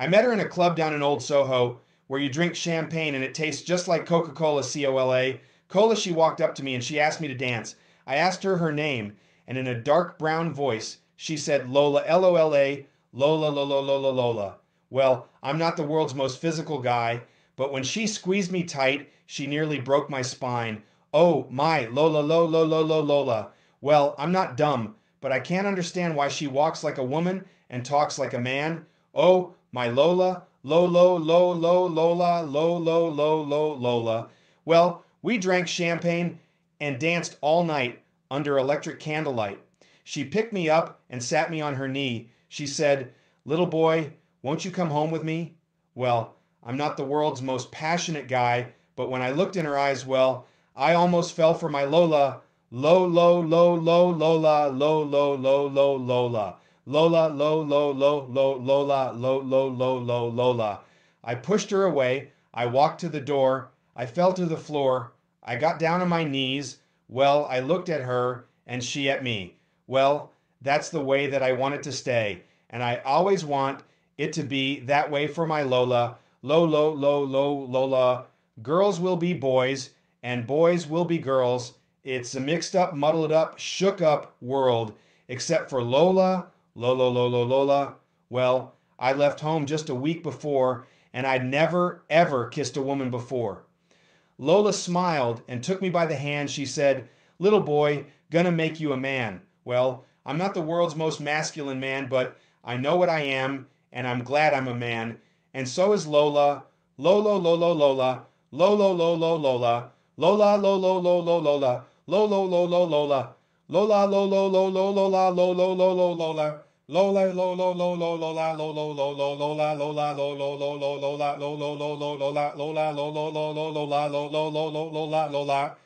I met her in a club down in Old Soho where you drink champagne and it tastes just like Coca Cola C O L A. Cola, she walked up to me and she asked me to dance. I asked her her name, and in a dark brown voice, she said Lola, L O L A, Lola, Lola, Lola, Lola. Well, I'm not the world's most physical guy, but when she squeezed me tight, she nearly broke my spine. Oh, my, Lola, Lola, Lola, Lola. Well, I'm not dumb, but I can't understand why she walks like a woman and talks like a man. Oh, my Lola, Lolo, Lo, Lo, Lola, Lo, Lo, Lo, Lo, Lola. Well, we drank champagne and danced all night under electric candlelight. She picked me up and sat me on her knee. She said, Little boy, won't you come home with me? Well, I'm not the world's most passionate guy, but when I looked in her eyes, well, I almost fell for my Lola. Lo, lo, lo, lo, Lola, lo, lo, lo, lo, Lola. Lola, low, low, low, low, Lola, low, low, low, lo, Lola. I pushed her away. I walked to the door. I fell to the floor. I got down on my knees. Well, I looked at her and she at me. Well, that's the way that I want it to stay. And I always want it to be that way for my Lola. Low, low, low, low, Lola. Girls will be boys and boys will be girls. It's a mixed up, muddled up, shook up world, except for Lola, Lola, Lola, Lola. Well, I left home just a week before, and I'd never, ever kissed a woman before. Lola smiled and took me by the hand. She said, Little boy, gonna make you a man. Well, I'm not the world's most masculine man, but I know what I am, and I'm glad I'm a man. And so is Lola. Lolo, Lolo, Lola. Lolo, Lolo, Lola. Lola, Lolo, Lolo, Lola. Lolo, Lolo, Lola. Lola, Lolo, Lolo, Lola, Lolo, Lolo, Lola. Lola, Lolo, Lolo, Lola, Lolo, Lolo, Lola, Lola, Lolo, Lolo, Lola, Lolo, Lolo, Lola, Lola, Lolo, Lolo, Lola, Lolo, Lolo, Lola, Lola.